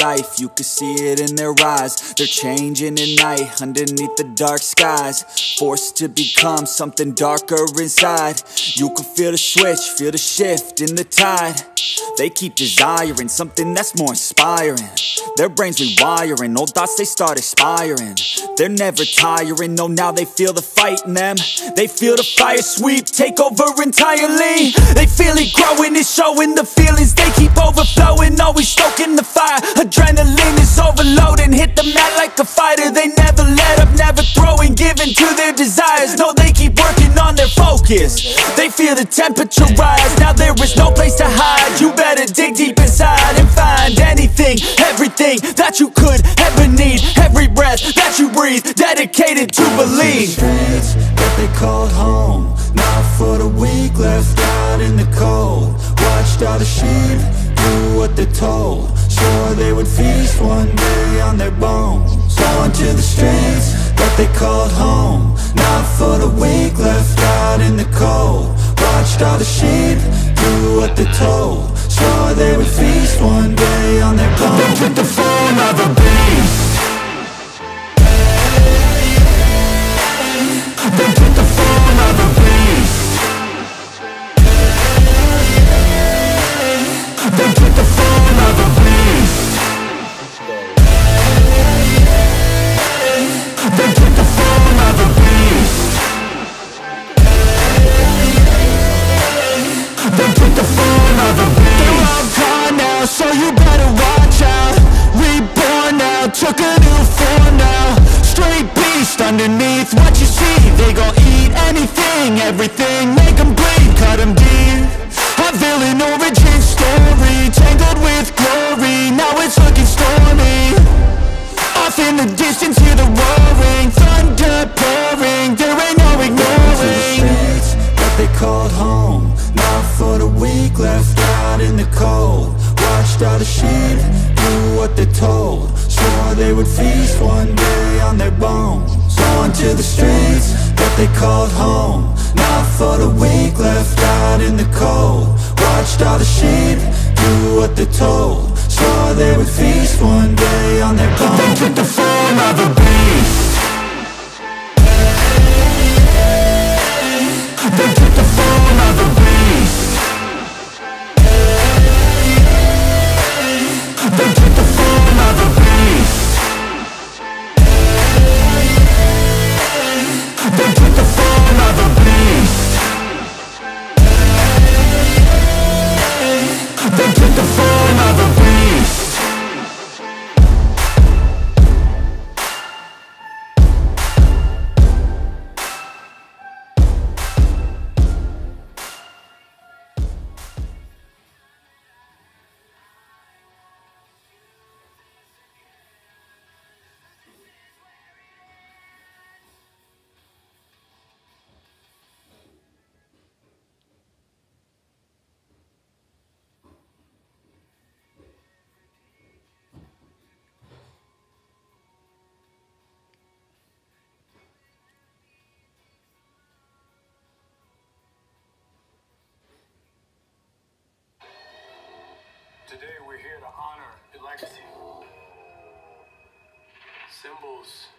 life, you can see it in their eyes. They're changing at night, underneath the dark skies. Forced to become something darker inside. You can feel the switch, feel the shift in the tide They keep desiring something that's more inspiring. Their brains rewiring, old thoughts they start expiring. They're never tiring, no now they feel the fight in them They feel the fire sweep, take over entirely. They feel it growing, it's showing the feelings They keep overflowing, always stoking the fire Adrenaline is overloading, focus They feel the temperature rise, now there is no place to hide. You better dig deep inside and find anything, everything that you could ever need. Every breath that you breathe, dedicated to believe. Streets that they called home. Not for the weak, left out in the cold. Watched all the sheep do what they're told. Sure they would feast one day on their bones. Going to the streets they called home. Not for the weak, left out in the cold. Watched all the sheep do what they're told. Swore they would feast one day now, took a new form now. Straight beast underneath what you see. They gon' eat anything, everything Make 'em bleed, cut 'em deep. A villain origin story Tangled with glory, now it's looking stormy. Off in the distance, hear the roaring. Thunder pouring, there ain't no ignoring. That they called home. Not for the weak, left out in the cold. Watched all the sheep do what they're told. Swore they would feast one day on their bones. Going to the streets that they called home. Not for the weak, left out in the cold. Watched all the sheep do what they're told. Swore they would feast one day on their bones. They took the form of a beast Today we're here to honor your legacy. Symbols